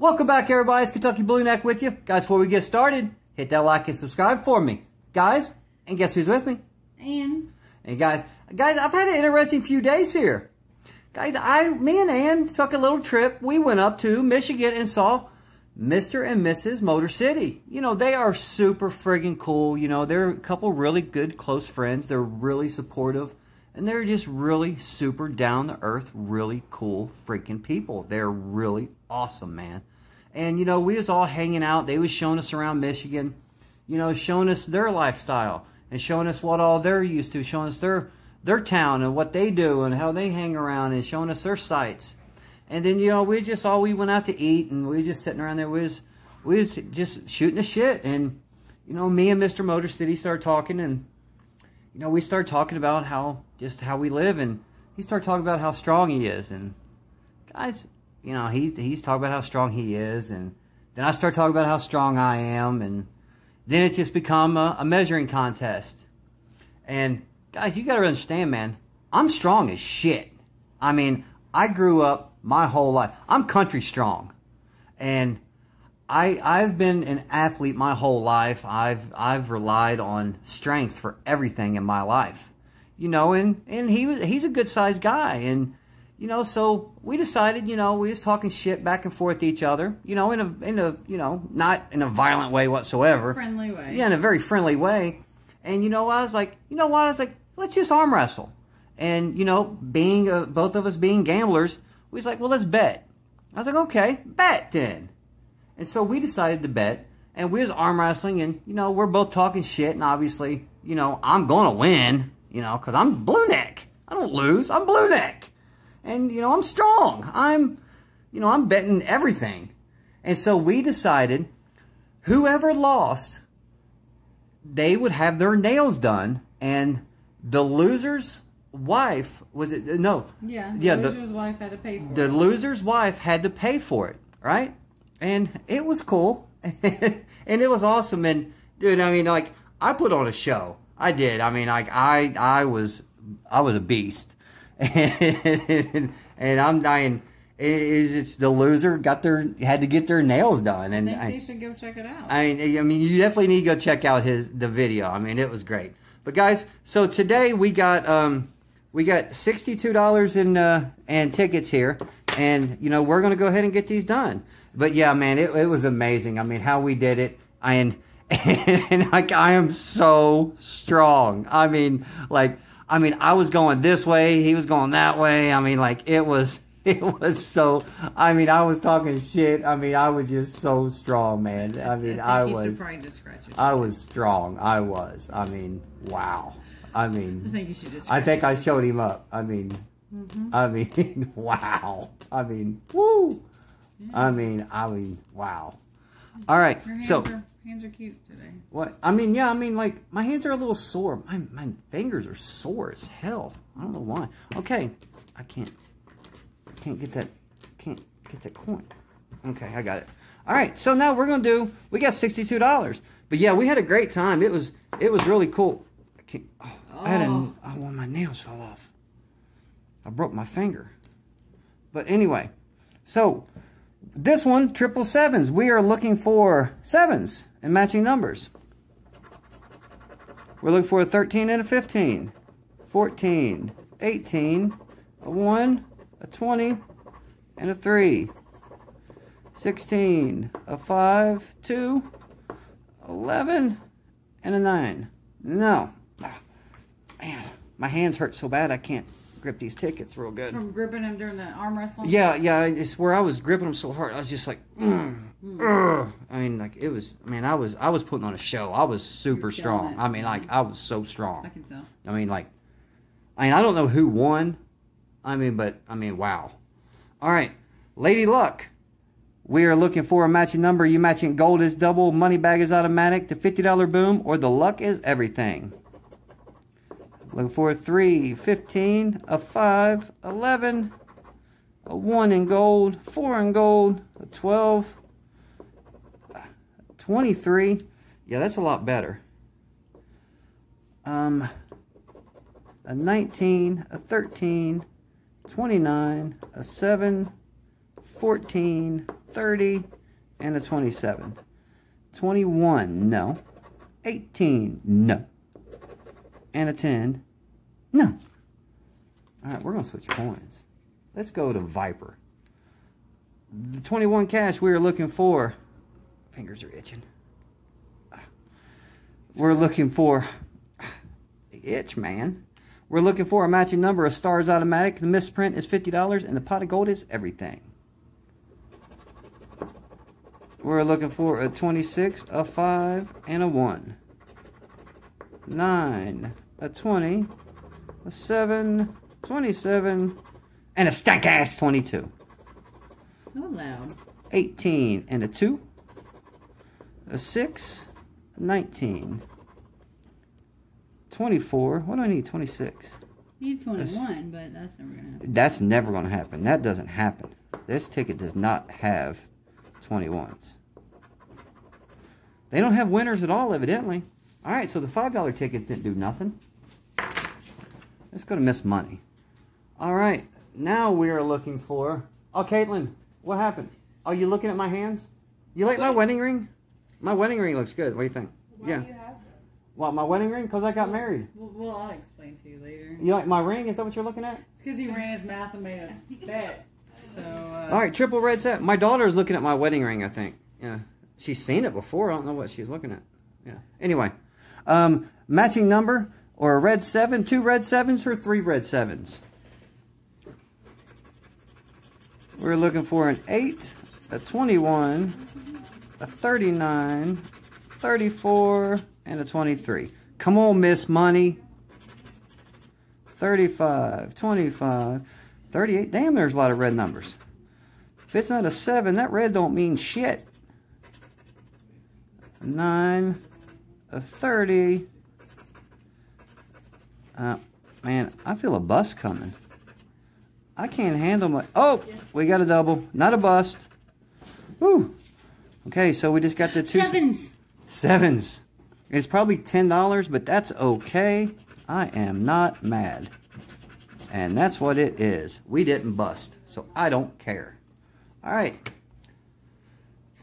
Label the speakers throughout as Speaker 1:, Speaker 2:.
Speaker 1: Welcome back, everybody. It's Kentucky Blue Neck with you. Guys, before we get started, hit that like and subscribe for me. Guys, and guess who's with me?
Speaker 2: Ann.
Speaker 1: And guys, guys, I've had an interesting few days here. Guys, I, me and Ann took a little trip. We went up to Michigan and saw Mr. and Mrs. Motor City. You know, they are super friggin' cool. You know, they're a couple really good close friends. They're really supportive. And they're just really super down to earth, really cool freaking people. They're really awesome, man. And, you know, we was all hanging out. They was showing us around Michigan, you know, showing us their lifestyle and showing us what all they're used to, showing us their, their town and what they do and how they hang around and showing us their sights. And then, you know, we just all, we went out to eat and we was just sitting around there. We was, we was just shooting the shit. And, you know, me and Mr. Motor City started talking and, you know, we started talking about how, just how we live. And he started talking about how strong he is. And guys, you know, he, he's talking about how strong he is. And then I start talking about how strong I am. And then it just become a, a measuring contest. And guys, you got to understand, man, I'm strong as shit. I mean, I grew up my whole life. I'm country strong. And I, I've been an athlete my whole life. I've, I've relied on strength for everything in my life. You know, and, and he was, he's a good sized guy. And, you know, so we decided, you know, we was talking shit back and forth to each other, you know, in a, in a, you know, not in a violent way whatsoever.
Speaker 2: Friendly way.
Speaker 1: Yeah, in a very friendly way. And, you know, I was like, you know what? I was like, let's just arm wrestle. And, you know, being, uh, both of us being gamblers, we was like, well, let's bet. I was like, okay, bet then. And so we decided to bet. And we was arm wrestling and, you know, we're both talking shit. And obviously, you know, I'm going to win, you know, because I'm blue neck. I don't lose. I'm blue neck. And, you know, I'm strong. I'm, you know, I'm betting everything. And so we decided whoever lost, they would have their nails done. And the loser's wife, was it? No.
Speaker 2: Yeah. The
Speaker 1: Yeah, the-
Speaker 2: loser's wife had to pay for
Speaker 1: The
Speaker 2: it.
Speaker 1: loser's wife had to pay for it, right? And it was cool. and it was awesome. And, dude, I mean, like, I put on a show. I did. I mean, like, I, I was, I was a beast. And, and I'm dying. Is it's the loser got their had to get their nails done, and I
Speaker 2: think
Speaker 1: I,
Speaker 2: they should go check it out.
Speaker 1: I mean, I mean, you definitely need to go check out his the video. I mean, it was great. But guys, so today we got um we got sixty two dollars in uh and tickets here, and you know we're gonna go ahead and get these done. But yeah, man, it, it was amazing. I mean, how we did it, and and like I am so strong. I mean, like I mean, I was going this way, he was going that way. I mean, like it was. It was so. I mean, I was talking shit. I mean, I was just so strong, man. I mean,
Speaker 2: think
Speaker 1: I was.
Speaker 2: should probably just scratch it.
Speaker 1: I was strong. I was. I mean, wow. I mean, I
Speaker 2: think you should just.
Speaker 1: I think I showed him up. I mean,
Speaker 2: Mm-hmm.
Speaker 1: I mean, wow. I mean, woo. I mean, I mean, wow. All right. So,
Speaker 2: hands are cute today.
Speaker 1: what? I mean, yeah. I mean, like my hands are a little sore. My my fingers are sore as hell. I don't know why. Okay, I can't. Can't get that. Can't get that coin. Okay, I got it. All right. So now we're gonna do. We got sixty-two dollars. But yeah, we had a great time. It was. It was really cool. I can't. Oh, I had a.
Speaker 2: Oh.
Speaker 1: Oh, well, my nails fell off. I broke my finger. But anyway, so this one, triple sevens. We are looking for sevens and matching numbers. We're looking for a 13 and a 15, 14, 18, a 1, a 20, and a 3, 16, a 5, 2, 11, and a 9. No. Ah, man, my hands hurt so bad I can't grip these tickets real good.
Speaker 2: From gripping him during the arm wrestling.
Speaker 1: Yeah, yeah, it's where I was gripping them so hard. I was just like, mm, ugh. I mean, like it was. Man, I was, I was putting on a show. I was super strong.
Speaker 2: it.
Speaker 1: I mean, like I was so strong.
Speaker 2: I can tell.
Speaker 1: I mean, like, I mean, I don't know who won. I mean, but I mean, wow. All right, Lady Luck. We are looking for a matching number. You matching gold is double, money bag is automatic, the $50 boom, or the luck is everything. Looking for a 3, 15, a 5, 11, a 1 in gold, 4 in gold, a 12, 23. Yeah, that's a lot better. Um, a 19, a 13, 29, a 7, 14, 30, and a 27. 21, no. 18, no. And a 10, no. All right, we're going to switch coins. Let's go to Viper. The 21 cash we are looking for. Fingers are itching. We're looking for itch, man. We're looking for a matching number of stars automatic. The misprint is $50 and the pot of gold is everything. We're looking for a 26, a 5, and a 1. 9, a 20, a 7, 27, and a stank ass 22.
Speaker 2: So loud.
Speaker 1: 18 and a 2, a 6, 19, 24. What do I need? 26.
Speaker 2: You need 21, but that's never going to happen.
Speaker 1: That's never going to happen. That doesn't happen. This ticket does not have 21s. They don't have winners at all, evidently. All right, so the $5 tickets didn't do nothing. Let's go to Miss Money. All right, now we are looking for... Oh, Caitlin, what happened? Are you looking at my hands? You like my wedding ring? My wedding ring looks good. What do you think?
Speaker 2: Why
Speaker 1: yeah.
Speaker 2: do you have those?
Speaker 1: What, my wedding ring? Because I got married.
Speaker 2: Well, well, I'll explain to you later.
Speaker 1: You like my ring? Is that what you're looking at?
Speaker 2: It's because he ran his math and made a bet. So, uh,
Speaker 1: All right, triple red set. My daughter is looking at my wedding ring, I think. Yeah. She's seen it before. I don't know what she's looking at. Yeah. Anyway, um, matching number or a red seven, two red sevens or three red sevens. We're looking for an 8, a 21, a 39, 34, and a 23. Come on, Miss Money. 35, 25, 38. Damn, there's a lot of red numbers. If it's not a 7, that red don't mean shit. 9, a 30. Uh, man, I feel a bust coming. I can't handle my... Oh, we got a double. Not a bust. Woo. Okay, so we just got the two...
Speaker 2: sevens.
Speaker 1: Sevens. It's probably $10, but that's okay. I am not mad. And that's what it is. We didn't bust, so I don't care. All right.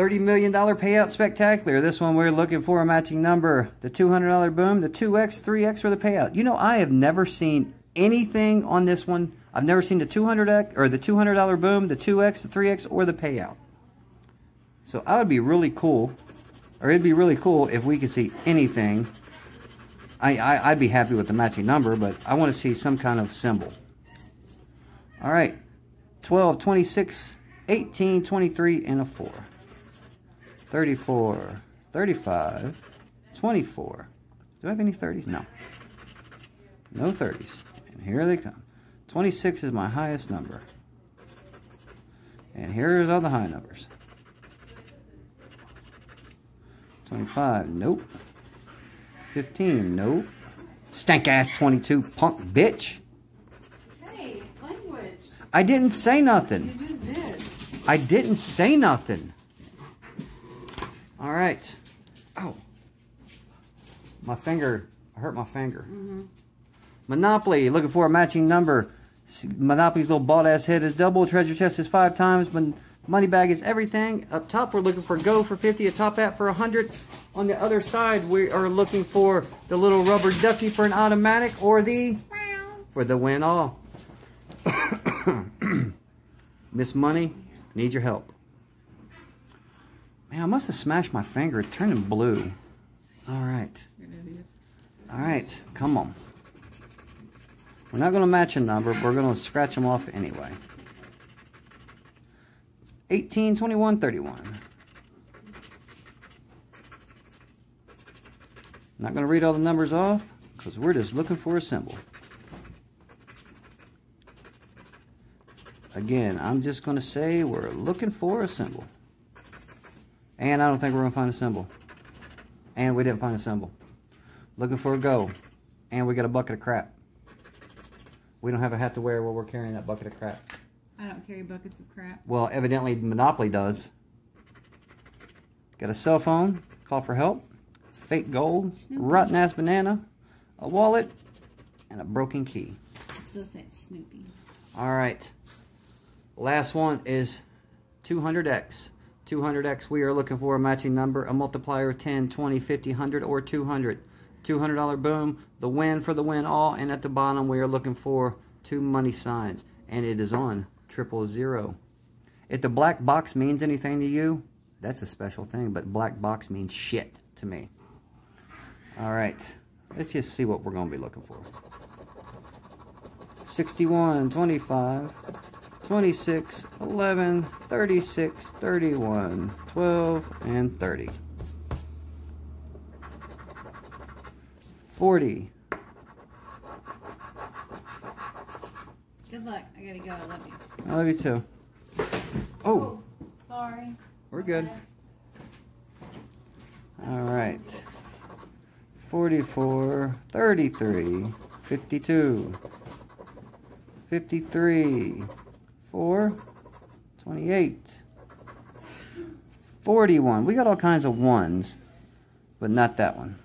Speaker 1: $30 million payout spectacular. This one we're looking for a matching number. The $200 boom, the 2X, 3X for the payout. You know, I have never seen anything on this one. I've never seen the 200X or the $200 boom, the 2X, the 3X, or the payout. So I would be really cool, or it'd be really cool if we could see anything. I, I, I'd be happy with the matching number, but I want to see some kind of symbol. All right. 12, 26, 18, 23, and a 4. 34, 35, 24. Do I have any 30s? No. No 30s. And here they come. 26 is my highest number. And here's all the high numbers. 25, nope. 15, nope. Stank ass 22, punk bitch.
Speaker 2: Hey, language.
Speaker 1: I didn't say nothing.
Speaker 2: You just did.
Speaker 1: I didn't say nothing. All right. Oh. My finger. I hurt my finger.
Speaker 2: Mm-hmm.
Speaker 1: Monopoly. Looking for a matching number. Monopoly's little bald ass head is double. Treasure chest is five times. But money bag is everything. Up top, we're looking for go for 50. A top hat for 100. On the other side, we are looking for the little rubber ducky for an automatic or the for the win all. Miss Money, need your help. Man, I must have smashed my finger. It turned blue. All right. All right. Come on. We're not going to match a number. We're going to scratch them off anyway. 18, 21, 31. Not going to read all the numbers off because we're just looking for a symbol. Again, I'm just going to say we're looking for a symbol. And I don't think we're going to find a symbol. And we didn't find a symbol. Looking for a go. And we got a bucket of crap. We don't have a hat to wear while we're carrying that bucket of crap.
Speaker 2: I don't carry buckets of crap.
Speaker 1: Well, evidently Monopoly does. Got a cell phone, call for help, fake gold, rotten ass banana, a wallet, and a broken key.
Speaker 2: Still say Snoopy.
Speaker 1: All right. Last one is 200x. 200x, we are looking for a matching number, a multiplier of 10, 20, 50, 100, or 200. $200 boom, the win for the win all, and at the bottom we are looking for two money signs, and it is on triple zero. If the black box means anything to you, that's a special thing, but black box means shit to me. All right, let's just see what we're going to be looking for. 61, 25, 26, 11, 36, 31, 12, and 30. 40.
Speaker 2: Good luck. I gotta go. I love you.
Speaker 1: I love you too. Oh, oh
Speaker 2: sorry.
Speaker 1: we're good. All right. 44, 33, 52, 53, 4, 28, 41. We got all kinds of ones, but not that one.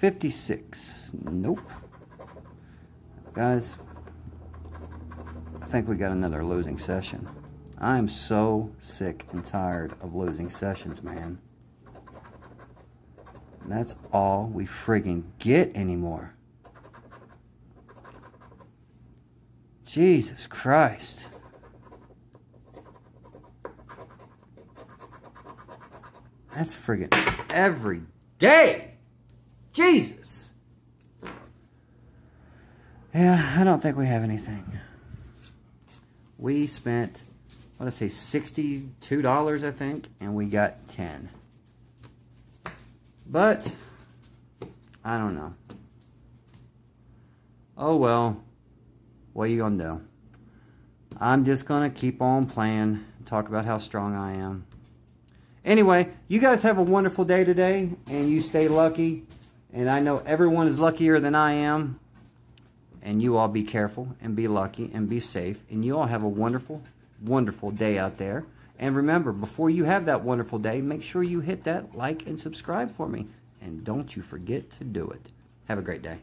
Speaker 1: 56. Nope. Guys, I think we got another losing session. I'm so sick and tired of losing sessions, man. And that's all we friggin' get anymore. Jesus Christ. That's friggin' every day. Jesus. Yeah, I don't think we have anything. We spent, what did I say, $62, I think, and we got 10 But, I don't know. Oh well, what are you going to do? I'm just going to keep on playing, talk about how strong I am. Anyway, you guys have a wonderful day today, and you stay lucky. And I know everyone is luckier than I am. And you all be careful and be lucky and be safe. And you all have a wonderful, wonderful day out there. And remember, before you have that wonderful day, make sure you hit that like and subscribe for me. And don't you forget to do it. Have a great day.